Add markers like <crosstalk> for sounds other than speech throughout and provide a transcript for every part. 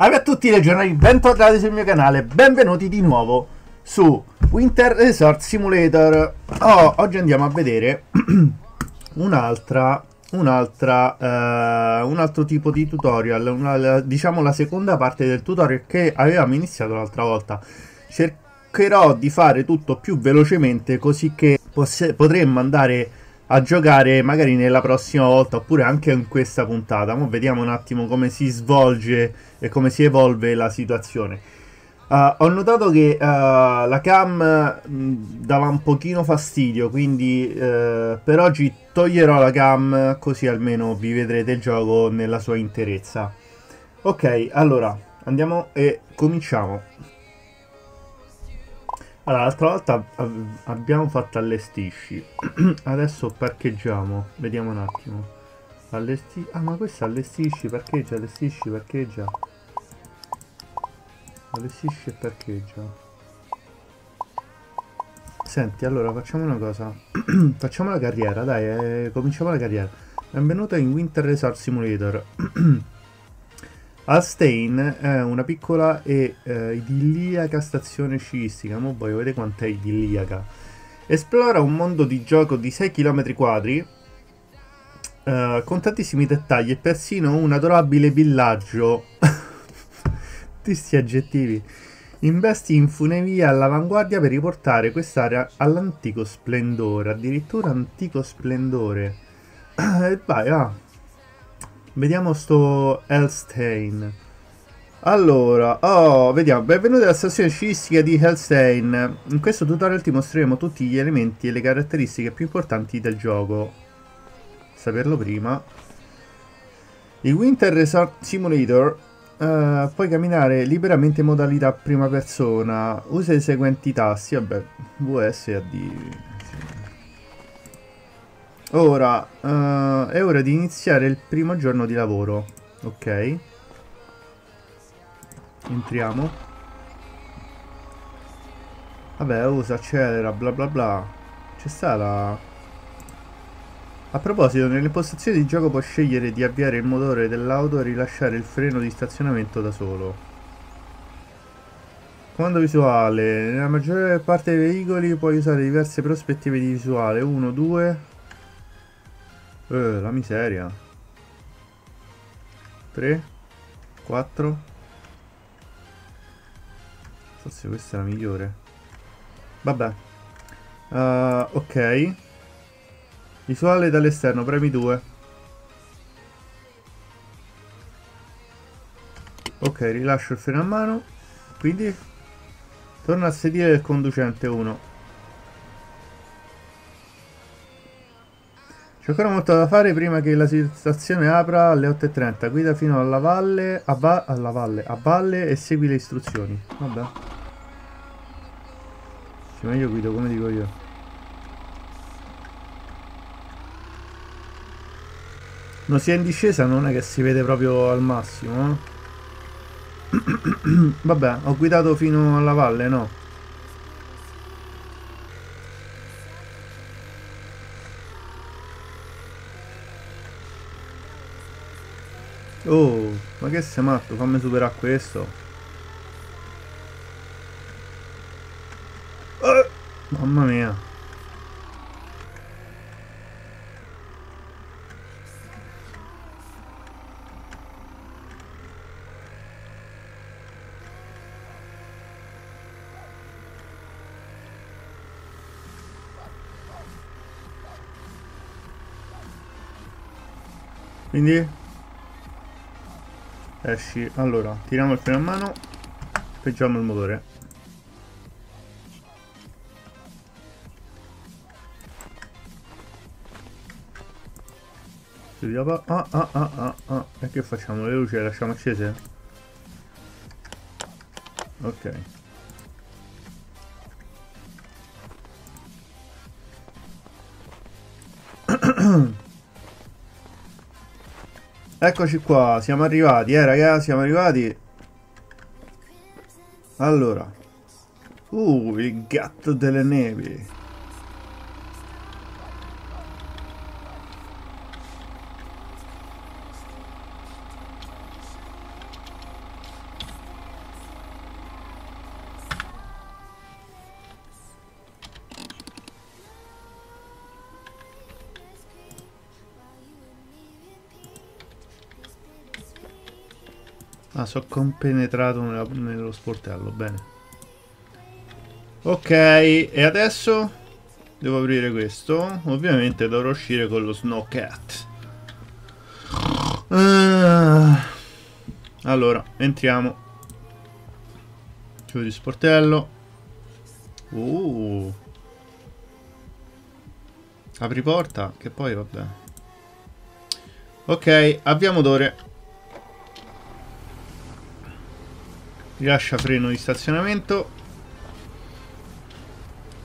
Salve a tutti legionari, bentornati sul mio canale, benvenuti di nuovo su Winter Resort Simulator. Oh, oggi andiamo a vedere <clears throat> un'altra, un'altra, uh, un altro tipo di tutorial, una, diciamo la seconda parte del tutorial che avevamo iniziato l'altra volta. Cercherò di fare tutto più velocemente così che potremmo andare a giocare magari nella prossima volta oppure anche in questa puntata. Ora vediamo un attimo come si svolge e come si evolve la situazione. Uh, ho notato che uh, la cam mh, dava un pochino fastidio, quindi uh, per oggi toglierò la cam così almeno vi vedrete il gioco nella sua interezza. Ok, allora andiamo e cominciamo. Allora, l'altra volta abbiamo fatto allestisci. <clears throat> Adesso parcheggiamo. Vediamo un attimo. Allesti... Ah, ma questo allestisci, parcheggia, allestisci, parcheggia. Allestisci e parcheggia. Senti, allora facciamo una cosa. <clears throat> facciamo la carriera, dai, eh, cominciamo la carriera. Benvenuto in Winter Resort Simulator. <clears throat> Alstein è una piccola e eh, idilliaca stazione sciistica. Ma voglio vedere quant'è idilliaca. Esplora un mondo di gioco di 6 km quadri eh, con tantissimi dettagli e persino un adorabile villaggio. <laughs> Tutti sti aggettivi. Investi in funivia all'avanguardia per riportare quest'area all'antico splendore. Addirittura antico splendore. <clears throat> E vai, va. Vediamo sto Elstein. Allora, oh, vediamo. Benvenuti alla stazione sciistica di Helstein. In questo tutorial ti mostreremo tutti gli elementi e le caratteristiche più importanti del gioco. Saperlo prima. Il Winter Resort Simulator uh, puoi camminare liberamente in modalità prima persona. Usa i seguenti tasti. Vabbè, VS e AD. Ora, uh, è ora di iniziare il primo giorno di lavoro. Ok. Entriamo. Vabbè, usa, accelera, bla bla bla. C'è stata... A proposito, nelle postazioni di gioco puoi scegliere di avviare il motore dell'auto e rilasciare il freno di stazionamento da solo. Comando visuale. Nella maggiore parte dei veicoli puoi usare diverse prospettive di visuale. 1, 2... Eh, la miseria. 3, 4. Forse questa è la migliore. Vabbè. Uh, ok. Visuale dall'esterno, premi 2. Ok, rilascio il freno a mano. Quindi torna a sedile del conducente 1. C'è ancora molto da fare prima che la stazione apra alle 8.30. Guida fino alla valle, a va alla valle, a valle e segui le istruzioni. Vabbè. Sì, ma io guido come dico io. Non si è in discesa, non è che si vede proprio al massimo. Eh? <clears throat> Vabbè, ho guidato fino alla valle, no? Oh, ma che sei matto? Fammi superare questo. Oh, mamma mia. Quindi esci allora tiriamo il freno a mano. Speggiamo il motore. Ah ah ah ah ah. E che facciamo? Le luci le lasciamo accese? Ok <clears throat> Eccoci qua, siamo arrivati, eh ragazzi, siamo arrivati. Allora. Uh, il gatto delle nevi. Sono compenetrato nella, nello sportello, bene. Ok, e adesso devo aprire questo. Ovviamente dovrò uscire con lo Snowcat. Uh, allora, entriamo. Chiudi sportello. Uh. Apri porta, che poi vabbè. Ok, avvia motore. Rilascia freno di stazionamento.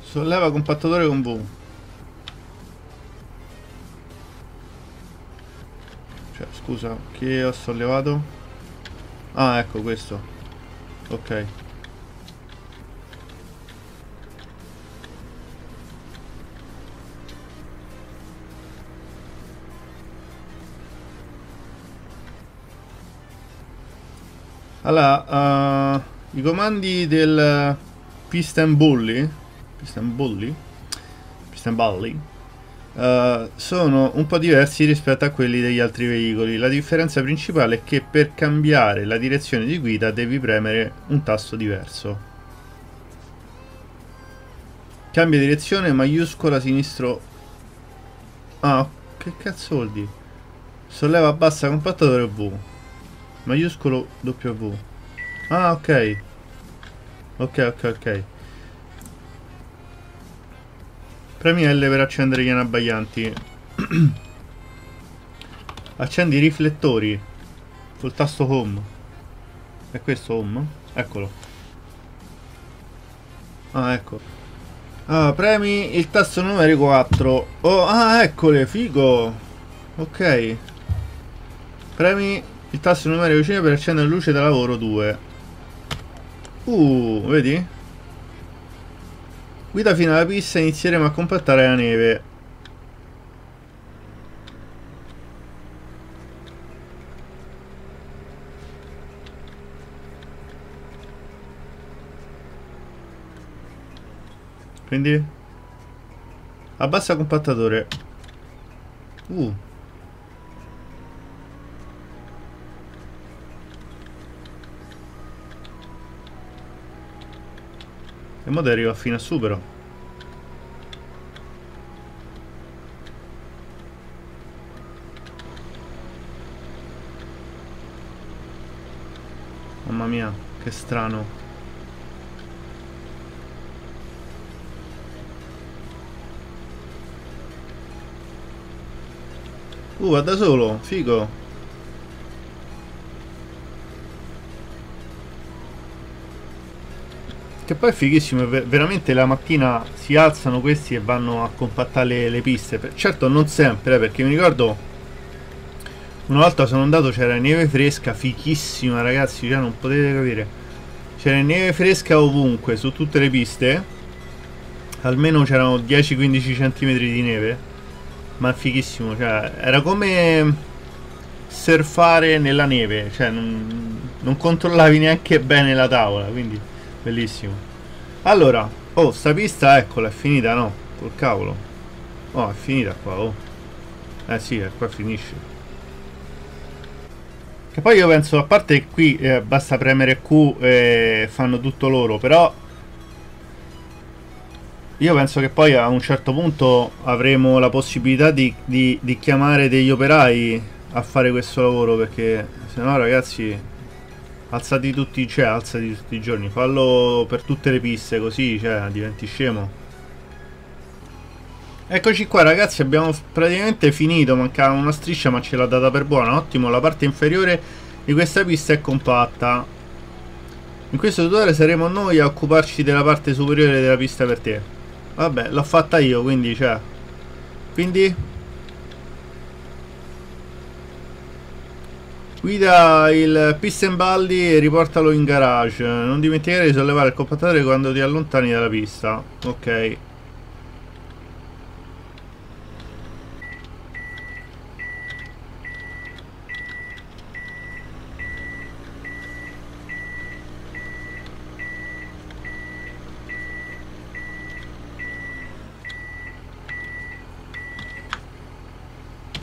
Solleva compattatore con V. Cioè, scusa, che ho sollevato? Ah, ecco questo. Ok. Allora, uh, i comandi del Piston Bully, Piston Bully, Piston Bully uh, sono un po' diversi rispetto a quelli degli altri veicoli. La differenza principale è che per cambiare la direzione di guida devi premere un tasto diverso. Cambia direzione, maiuscola sinistro... Ah, che cazzo vuol dire? Solleva bassa compattatore V maiuscolo W. Ah, ok. Ok, ok, ok. Premi L per accendere gli anabbaglianti. <clears throat> Accendi i riflettori. Col tasto home. È questo home? Eccolo. Ah, ecco. Ah, premi il tasto numero 4. Oh, ah, eccole, figo. Ok. Premi il tasto numerico vicino per accendere luce da lavoro 2. Uh, vedi? Guida fino alla pista e inizieremo a compattare la neve. Quindi? Abbassa compattatore. Uh. E mo arriva fino a supero. Mamma mia, che strano. Uh, va da solo, figo. Che poi è fighissimo, veramente la mattina si alzano questi e vanno a compattare le, le piste. Certo non sempre, eh, perché mi ricordo una volta sono andato c'era neve fresca, fichissima ragazzi, cioè non potete capire. C'era neve fresca ovunque, su tutte le piste. Almeno c'erano 10-15 cm di neve. Ma fighissimo, cioè era come surfare nella neve, cioè non, non controllavi neanche bene la tavola, quindi Bellissimo. Allora, oh, sta pista, eccola, è finita, no? Col cavolo. Oh, è finita qua, oh. Eh sì, qua finisce. Che poi io penso, a parte qui eh, basta premere Q e fanno tutto loro, però... Io penso che poi a un certo punto avremo la possibilità di, di, di chiamare degli operai a fare questo lavoro, perché se no ragazzi Alzati tutti, cioè alzati tutti i giorni, fallo per tutte le piste così, cioè diventi scemo. Eccoci qua ragazzi, abbiamo praticamente finito, mancava una striscia ma ce l'ha data per buona, ottimo, la parte inferiore di questa pista è compatta. In questo tutorial saremo noi a occuparci della parte superiore della pista per te. Vabbè, l'ho fatta io, quindi, cioè... Quindi Guida il piston baldi e riportalo in garage. Non dimenticare di sollevare il compattatore quando ti allontani dalla pista. Ok.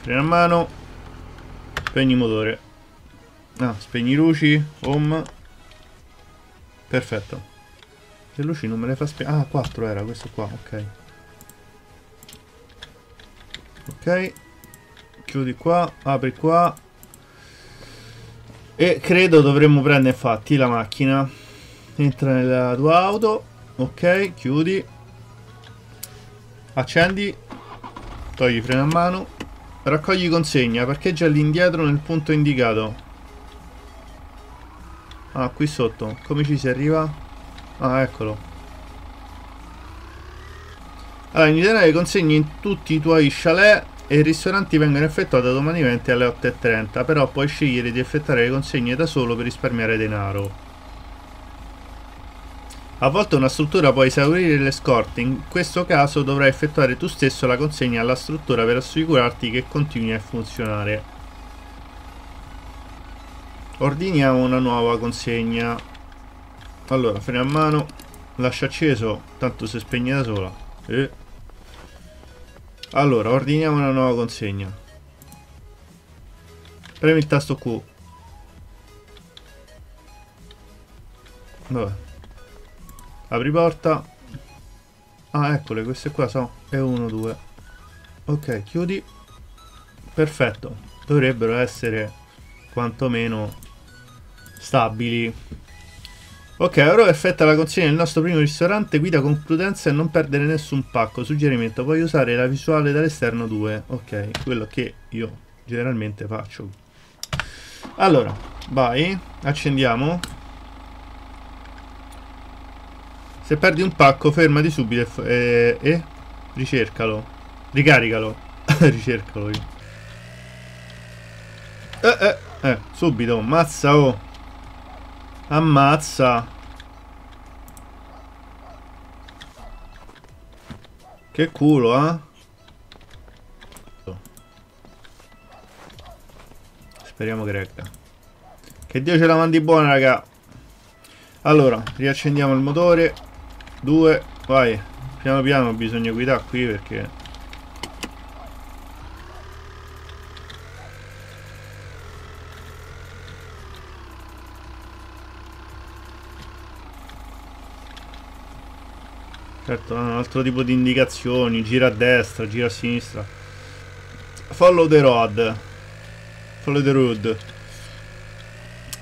Freno a mano. Spegni motore. Ah, spegni luci, home. Perfetto. Le luci non me le fa spegnere. Ah, 4 era questo qua, ok. Ok. Chiudi qua, apri qua. E credo dovremmo prendere infatti la macchina. Entra nella tua auto. Ok, chiudi. Accendi. Togli freno a mano. Raccogli consegna. Parcheggia all'indietro nel punto indicato. Ah, qui sotto. Come ci si arriva? Ah, eccolo. Allora, in generale consegni in tutti i tuoi chalet e i ristoranti vengono effettuati automaticamente alle 8.30, però puoi scegliere di effettuare le consegne da solo per risparmiare denaro. A volte una struttura può esaurire le scorte, in questo caso dovrai effettuare tu stesso la consegna alla struttura per assicurarti che continui a funzionare. Ordiniamo una nuova consegna. Allora, freno a mano, lascia acceso, tanto si spegne da sola. E... Allora, ordiniamo una nuova consegna. Premi il tasto Q. Vabbè. Apri porta. Ah, eccole, queste qua sono... E 1, 2. Ok, chiudi. Perfetto. Dovrebbero essere quantomeno stabili. Ok, ora effetta la consegna del nostro primo ristorante, guida con prudenza e non perdere nessun pacco. Suggerimento, puoi usare la visuale dall'esterno 2. Ok, quello che io generalmente faccio. Allora, vai, accendiamo. Se perdi un pacco, fermati subito e, e, e ricercalo. Ricaricalo. <laughs> ricercalo io. Eh, eh, eh, subito, ammazza, oh. Ammazza. Che culo, eh? Speriamo che regga. Che Dio ce la mandi buona, raga. Allora, riaccendiamo il motore. Due, vai. Piano piano bisogna guidare qui perché... Certo, un altro tipo di indicazioni, gira a destra, gira a sinistra. Follow the road. Follow the road.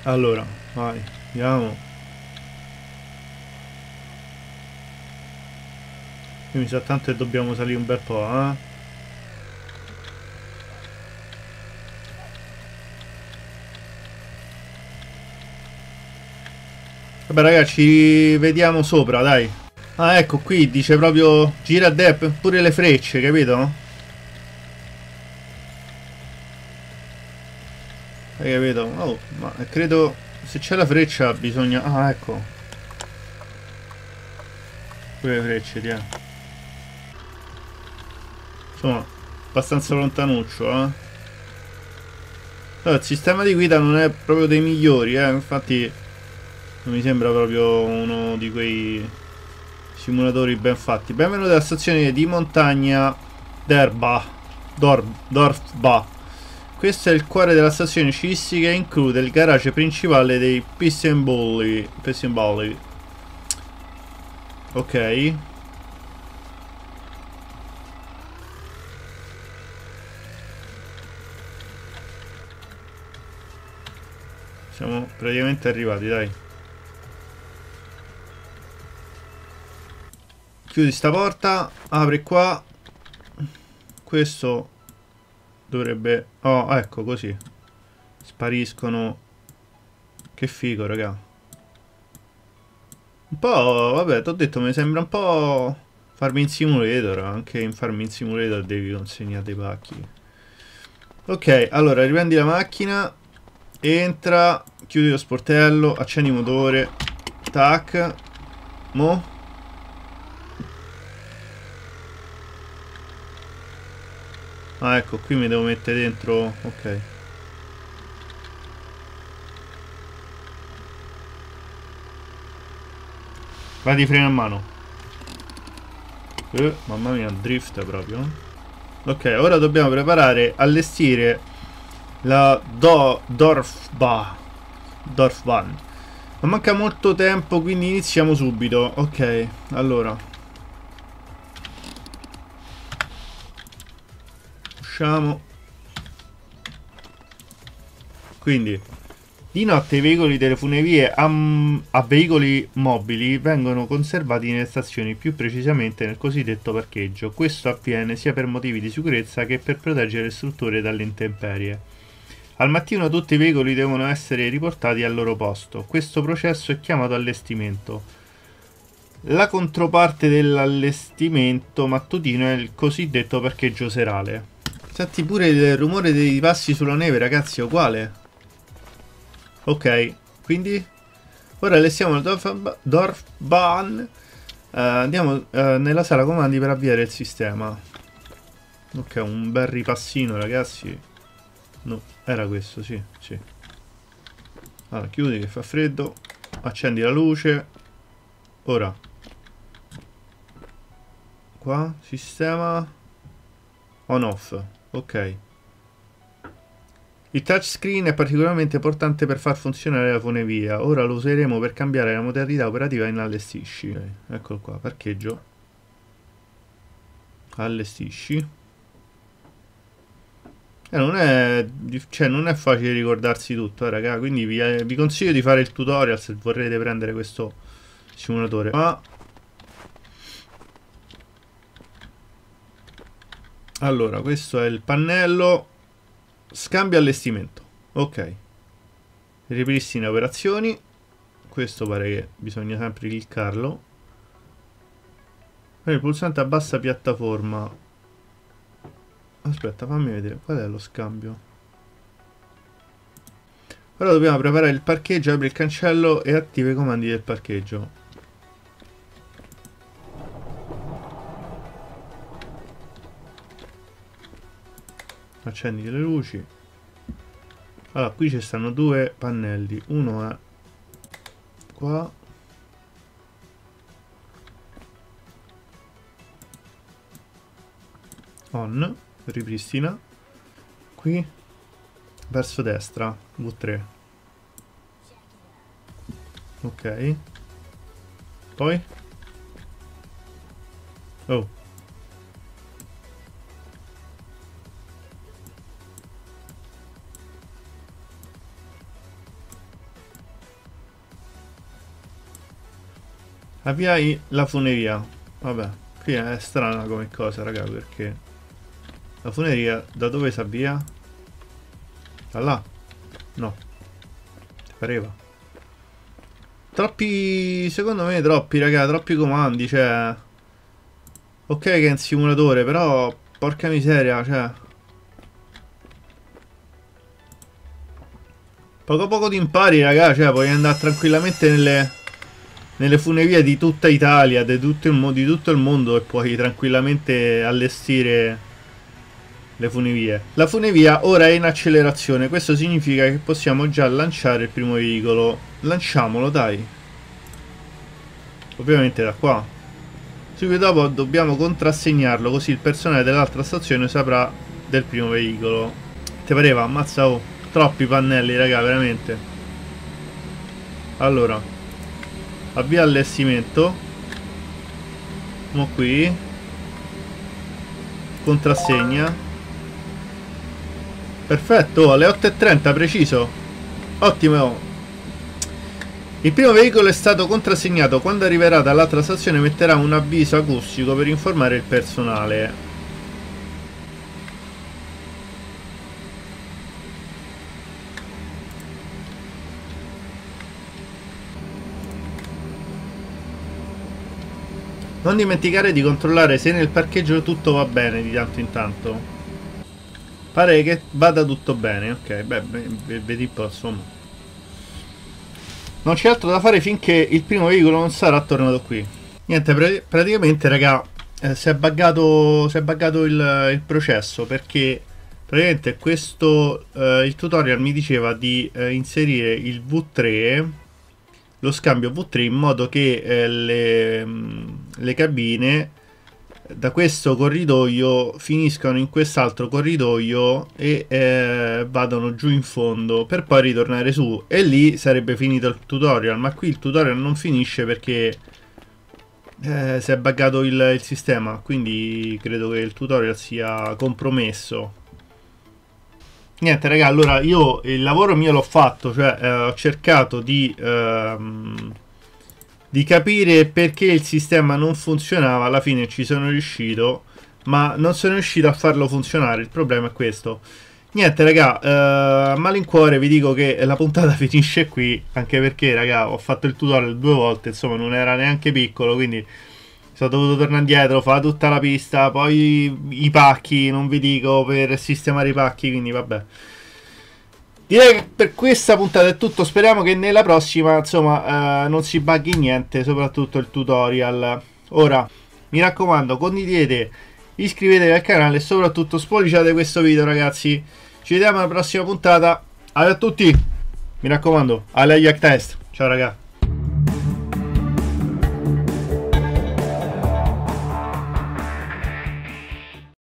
Allora, vai, andiamo. Qui mi sa tanto che dobbiamo salire un bel po', eh? Vabbè ragazzi, vediamo sopra, dai. Ah, ecco qui, dice proprio gira a dep, pure le frecce, capito? Hai capito? Oh, ma credo se c'è la freccia bisogna... Ah, ecco. Pure le frecce, tieni. Insomma, abbastanza lontanuccio, eh. Allora, il sistema di guida non è proprio dei migliori, eh. Infatti non mi sembra proprio uno di quei simulatori ben fatti. Benvenuti alla stazione di montagna Derba. Dor Dorfba. Questo è il cuore della stazione sciistica e include il garage principale dei. Piston Bully. Ok. Siamo praticamente arrivati, dai. Chiudi sta porta, apri qua. Questo dovrebbe... Oh, ecco, così. Spariscono. Che figo, raga. Un po', vabbè, ti ho detto, mi sembra un po' Farming Simulator. Anche in Farming Simulator devi consegnare dei pacchi. Ok, allora riprendi la macchina. Entra, chiudi lo sportello, accendi il motore. Tac. Mo. Ah, ecco, qui mi devo mettere dentro... Ok. Vai di freno a mano. Eh, mamma mia, drift proprio. Ok, ora dobbiamo preparare, allestire la Do Dorfba Dorfban. Non manca molto tempo, quindi iniziamo subito. Ok, allora. Usciamo. Quindi, di notte i veicoli delle funivie a, a, veicoli mobili vengono conservati nelle stazioni, più precisamente nel cosiddetto parcheggio. Questo avviene sia per motivi di sicurezza che per proteggere le strutture dalle intemperie. Al mattino tutti i veicoli devono essere riportati al loro posto. Questo processo è chiamato allestimento. La controparte dell'allestimento mattutino è il cosiddetto parcheggio serale. Senti pure il rumore dei passi sulla neve, ragazzi, è uguale. Ok, quindi ora allestiamo il. Dorfbahn. Uh, andiamo uh, nella sala comandi per avviare il sistema. Ok, un bel ripassino, ragazzi. No, era questo, sì, sì. Allora, chiudi che fa freddo. Accendi la luce. Ora. Qua, sistema. On off. Ok. Il touchscreen è particolarmente importante per far funzionare la fonevia. Ora lo useremo per cambiare la modalità operativa in allestisci. Okay, eccolo qua, parcheggio. Allestisci. Eh, non, è, cioè, non è facile ricordarsi tutto, eh, raga. Quindi vi, eh, vi, consiglio di fare il tutorial se vorrete prendere questo simulatore. Ma... Allora, questo è il pannello. Scambio allestimento. Ok. Ripristina operazioni. Questo pare che bisogna sempre cliccarlo. Il pulsante a bassa piattaforma Aspetta, fammi vedere. Qual è lo scambio? Ora dobbiamo preparare il parcheggio, apri il cancello e attiva i comandi del parcheggio. Accendi le luci. Allora, qui ci stanno due pannelli. Uno è qua. On ripristina qui verso destra V3 ok poi oh avviai la funeria vabbè qui è strana come cosa raga perché la funeria da dove si avvia? Da là? No. Ti pareva? Troppi... Secondo me troppi, raga. Troppi comandi, cioè... Ok che è un simulatore, però... Porca miseria, cioè... Poco poco ti impari, raga. Cioè, puoi andare tranquillamente nelle... Nelle funevie di tutta Italia, di tutto il, di tutto il mondo e puoi tranquillamente allestire le funivie. La funivia ora è in accelerazione, questo significa che possiamo già lanciare il primo veicolo. Lanciamolo, dai. Ovviamente da qua. Subito dopo dobbiamo contrassegnarlo, così il personale dell'altra stazione saprà del primo veicolo. Ti pareva? Ammazza oh. Troppi pannelli, raga, veramente. Allora. Avvia allestimento. Mo qui. Contrassegna. Perfetto, alle 8.30 preciso. Ottimo. Il primo veicolo è stato contrassegnato. Quando arriverà dall'altra stazione metterà un avviso acustico per informare il personale. Non dimenticare di controllare se nel parcheggio tutto va bene di tanto in tanto. Pare che vada tutto bene, ok, beh, vedi un po', insomma. Non c'è altro da fare finché il primo veicolo non sarà tornato qui. Niente, pr praticamente, raga, eh, si è buggato, si è buggato il, il processo perché praticamente questo, eh, il tutorial mi diceva di eh, inserire il V3, lo scambio V3 in modo che eh, le, le cabine da questo corridoio finiscono in quest'altro corridoio e eh, vadano giù in fondo per poi ritornare su. E lì sarebbe finito il tutorial ma qui il tutorial non finisce perché eh, si è buggato il, il sistema quindi credo che il tutorial sia compromesso. Niente raga allora io il lavoro mio l'ho fatto cioè eh, ho cercato di ehm, di capire perché il sistema non funzionava alla fine ci sono riuscito ma non sono riuscito a farlo funzionare il problema è questo. Niente raga eh, malincuore vi dico che la puntata <laughs> finisce qui anche perché raga ho fatto il tutorial due volte insomma non era neanche piccolo quindi sono dovuto tornare indietro fare tutta la pista poi i pacchi non vi dico per sistemare i pacchi quindi vabbè Direi che per questa puntata è tutto. Speriamo che nella prossima, insomma, eh, non si bughi niente, soprattutto il tutorial. Ora, mi raccomando, condividete, iscrivetevi al canale e soprattutto spolliciate questo video, ragazzi. Ci vediamo alla prossima puntata. Ciao a tutti. Mi raccomando, alla Yak Test. Ciao, ragazzi.